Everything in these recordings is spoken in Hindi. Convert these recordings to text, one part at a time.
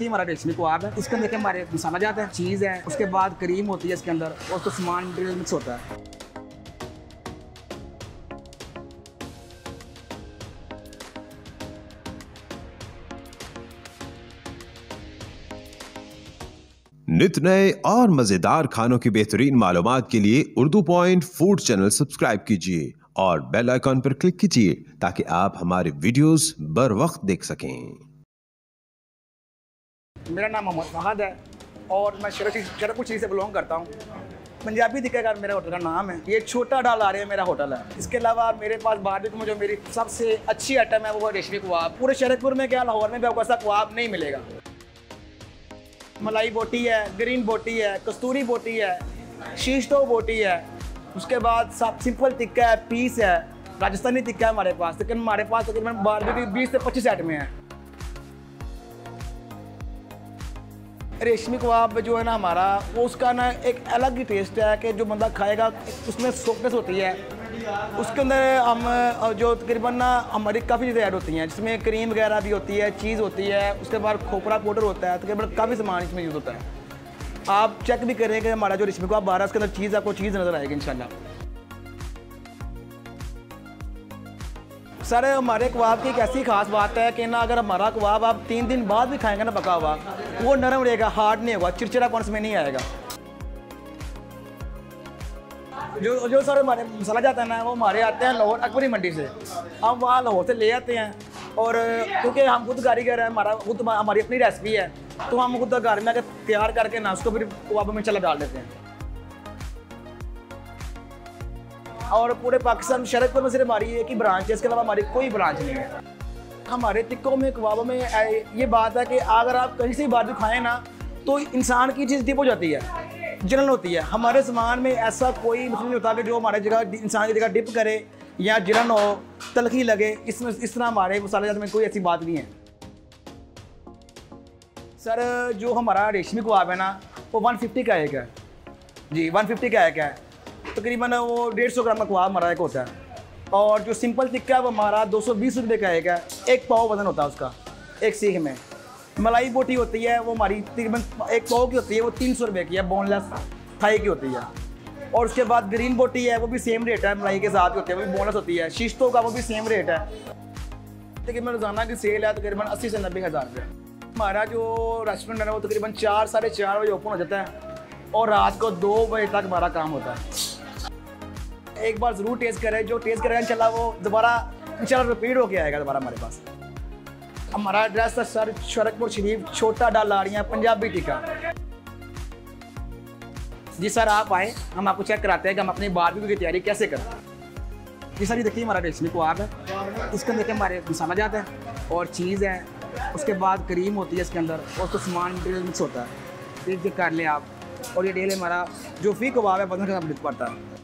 ये हमारा रेशमी कबाब है। इसके अंदर देखिए हमारे मसाला जाता है? चीज़ है। उसके बाद करीम होती है इसके अंदर। और तो सामान मटेरियल मिक्स होता है। नित नए और मज़ेदार खानों की बेहतरीन मालूम के लिए Urdu point food channel subscribe कीजिए और बेल आइकॉन पर क्लिक कीजिए ताकि आप हमारे वीडियोस बर वक्त देख सकें। मेरा नाम मोहम्मद फहद है और मैं शरपुर से बिलोंग करता हूँ। पंजाबी दिखेगा मेरा होटल का नाम है। ये छोटा डाल आ रहे हैं, मेरा होटल है। इसके अलावा मेरे पास बारबी में जो मेरी सबसे अच्छी आइटम है, वो है रेशमी कबाब। पूरे शरदपुर में क्या, लाहौर में भी आपको ऐसा कबाब नहीं मिलेगा। मलाई बोटी है, ग्रीन बोटी है, कस्तूरी बोटी है शीशतो बोटी है। उसके बाद सब सिंपल टिक्का है, पीस है। राजस्थानी टिक्का है हमारे पास, लेकिन हमारे पास तकरीबन बारबी बीस से पच्चीस आइटमें हैं। रेशमी कबाब जो है ना हमारा, वो उसका ना एक अलग ही टेस्ट है कि जो बंदा खाएगा, उसमें सॉफ्टनेस होती है। उसके अंदर हम जो तकरीबन ना हमारी काफ़ी चीज़ें ऐड होती हैं, जिसमें क्रीम वगैरह भी होती है चीज़ होती है, उसके बाद खोपरा पाउडर होता है, तकरीबन काफ़ी सामान इसमें यूज़ होता है। आप चेक भी करें कि हमारा जो रेशमी कबाब बारह उसके अंदर चीज़ आपको चीज़ नज़र आएगी, इंशाल्लाह। सर, हमारे कबाब की एक ऐसी खास बात है कि ना, अगर हमारा कबाब आप तीन दिन बाद भी खाएँगे ना पका हुआ, वो नरम रहेगा, हार्ड नहीं होगा, चिड़चिड़ा कौन में नहीं आएगा। जो जो सर हमारे मसाला जाता है ना, वो हमारे आते हैं लाहौर अकबरी मंडी से। हम वहाँ लाहौर से ले आते हैं और क्योंकि हम खुद कारीगर हैं, हमारा खुद हमारी अपनी रेसिपी है तो हम खुद घर में आकर तैयार करके ना, उसको फिर कबाब में चला डाल देते हैं। और पूरे पाकिस्तान शरदपुर में सिर्फ़ हमारी एक ही ब्रांच है, इसके अलावा हमारी कोई ब्रांच नहीं है। हमारे टिक्कों में, कबाबों में ये बात है कि अगर आप कहीं से बाजू खाएँ ना तो इंसान की चीज़ डिप हो जाती है जनरल होती है। हमारे सामान में ऐसा कोई मतलब नहीं होता कि जो हमारे जगह, इंसान की जगह डिप करे या जलन हो, तलखी लगे, इसमें, इस तरह हमारे मसाले में कोई ऐसी बात नहीं है। सर, जो हमारा रेशमी कबाब है ना, वो 150 का एक है। जी, 150 का एक है। तकरीबन वो डेढ़ सौ ग्राम का हमारा एक होता है। और जो सिंपल टिक्का है, वो हमारा दो सौ बीस रुपये का एक है। एक पाव वज़न होता है उसका, एक सीख में। मलाई बोटी होती है, वो हमारी तकरीबन एक पाव की होती है, वो तीन सौ रुपये की है बोनलेस थाई की होती है। और उसके बाद ग्रीन बोटी है, वो भी सेम रेट है, मलाई के साथ होती है, वो भी बोनस होती है। शिश्तों का वो भी सेम रेट है। तकरीबन रोज़ाना की सेल है, तकरीबन अस्सी से नब्बे हज़ार रुपये हमारा जो रेस्टोरेंट है, वो तकरीबन चार, साढ़े चार बजे ओपन हो जाता है। और रात को दो बजे तक हमारा काम होता है। एक बार ज़रूर टेस्ट करें। जो टेस्ट करेगा चला वो दोबारा, इंशाल्लाह रिपीट होके आएगा दोबारा हमारे पास। हमारा एड्रेस है सर शरकपुर शरीफ, छोटा डाल है पंजाबी टिक्का जी सर, आप आए, हम आपको चेक कराते हैं कि हम अपनी बारबी की तैयारी कैसे करें। जी सर, ये देखिए हमारा रेशमी कबाब है। इसके अंदर हमारे मसाला जाता है और चीज़ है। उसके बाद क्रीम होती है इसके अंदर और तो सामान मटीरियल मिक्स होता है। ये कर लें आप। और ये डेली हमारा जो फ़ी कबाब है बदन का पड़ता है।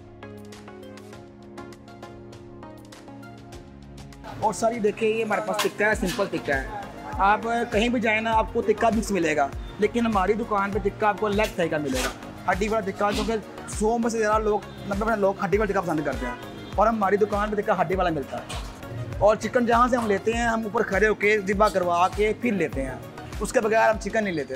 और सर ये देखिए, ये हमारे पास टिक्का है सिंपल टिक्का है। आप कहीं भी जाए ना, आपको टिक्का मिक्स मिलेगा। लेकिन हमारी दुकान पे टिक्का आपको लेग थाई का मिलेगा। हड्डी वाला टिक्का क्योंकि सौ में से ज़्यादा लोग नब्बे लोग हड्डी वाला टिक्का पसंद करते हैं। और हमारी दुकान पर टिक्का हड्डी वाला मिलता है। और चिकन जहाँ से हम लेते हैं, हम ऊपर खड़े होकर डिब्बा करवा के फिर लेते हैं। उसके बगैर हम चिकन नहीं लेते।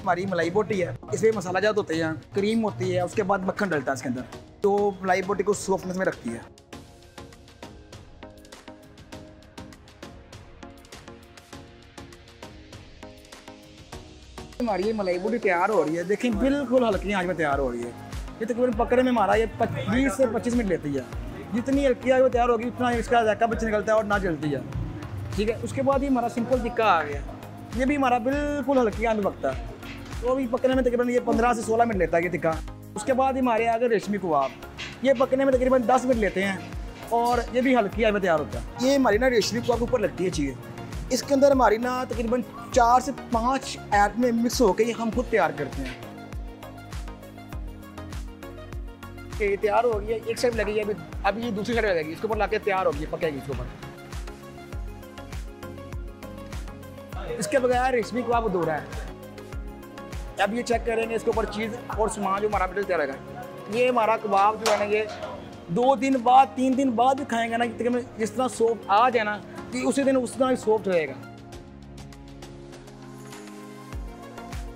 हमारी मलाई बोटी है, इसमें मसाला ज़्यादा होते हैं क्रीम होती है, उसके बाद मक्खन डलता है इसके अंदर। तो मलाई बोटी को सॉफ्टनेस में रखती है। हमारी ये मलाई बूटी तैयार हो रही है। देखिए, बिल्कुल हल्की आँच में तैयार हो रही है। ये तकरीबन पकड़ने में हमारा ये बीस से पच्चीस मिनट लेती है। जितनी हल्की में तैयार होगी, उतना इसका जैका बच्चे निकलता है और ना जलती है। ठीक है, उसके बाद ही हमारा सिंपल टिक्का आ गया। ये भी हमारा बिल्कुल हल्की आँच में पकता है। तो अभी पकने में तकरीबन ये पंद्रह से सोलह मिनट लेता है ये टिक्का। उसके बाद हमारे आगे रेशमी कबाब ये पकने में तकरीबन दस मिनट लेते हैं और ये भी हल्की आँच में तैयार होता है। ये हमारी ना रेशमी कबाब ऊपर लगती है चीज़। इसके अंदर हमारी ना तकरीबन चार से पाँच ऐप में मिक्स होकर हम खुद तैयार करते हैं। ये तैयार हो गई है, एक साइड लगी है अभी अभी ये दूसरी साइड लगेगी, इसके ऊपर लाके तैयार होगी, पकेगी इसके ऊपर। इसके बगैर रेशमी कबाब अधूरा है। अब ये चेक करेंगे इसके ऊपर चीज़ और सामान जो हमारा मटेरियल तैयार है ये हमारा कबाब जो है ना, ये दो दिन बाद, तीन दिन बाद भी खाएँगे ना जिस तरह सॉफ्ट आ जाए ना कि उसी दिन उसका ही सॉफ्ट रहेगा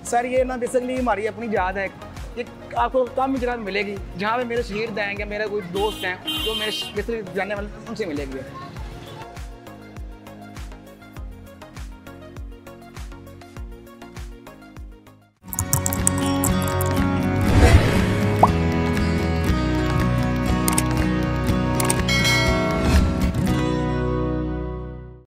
सर, ये ना बेसिकली हमारी अपनी याद है। कि आपको कम जगह मिलेगी। जहाँ पे मेरे शहीद आएँगे मेरे कोई दोस्त हैं, जो मेरे बेसिकली जाने वाले, उनसे मिलेगी।